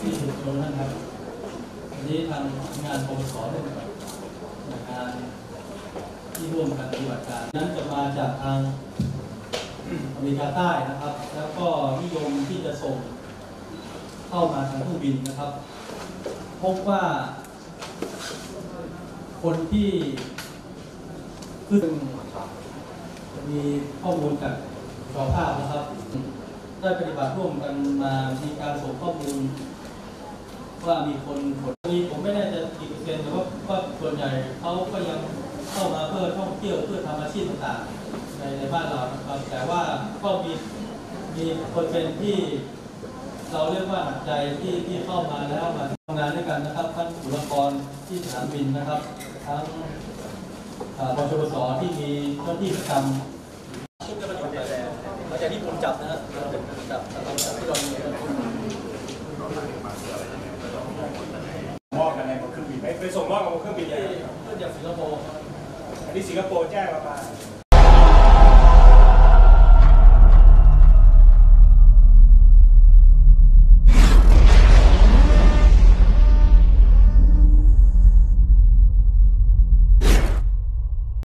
ที่สุดตรงนั้นครับวันนี้ทางงานปปสได้กับหน่วยงานที่ร่วมกันปฏิบัติการ นั้นจะมาจากทางอเมริกาใต้นะครับ แล้วก็นิยมที่จะส่งเข้ามาทางเครื่องบินนะครับ พบว่าคนที่ขึ้นมีข้อมูลจากสภาพนะครับ ได้ปฏิบัติร่วมกันมามีการส่งข้อมูล ว่ามีคนผลนี้ผมไม่แน่ใจกี่เปอร์เซ็นต์แต่ว่าว่าส่วนใหญ่เขาก็ยังเข้ามาเพื่อท่องเที่ยวเพื่อทำอาชีพต่างๆในในบ้านเรานะครับแต่ว่าก็มีมีคนเป็นที่เราเรียกว่าหนักใจที่ที่เข้ามาแล้วมาทำงานด้วยกันนะครับทั้งบุรกรที่สนามบินนะครับ ทั้งอ่าบชปสที่มีเจ้าหน้าที่ประจำชุดก็มาอยู่แต่หลังจากที่ผมจับนะฮะเราจะจับเราจับที่เรามี มอบกันในบนเครื่องบินไปไป ส่งมอบกับบนเครื่องบินที่เลยขึ้นจากสิงคโปร์อันนี้สิงคโปร์แจ้งเรามา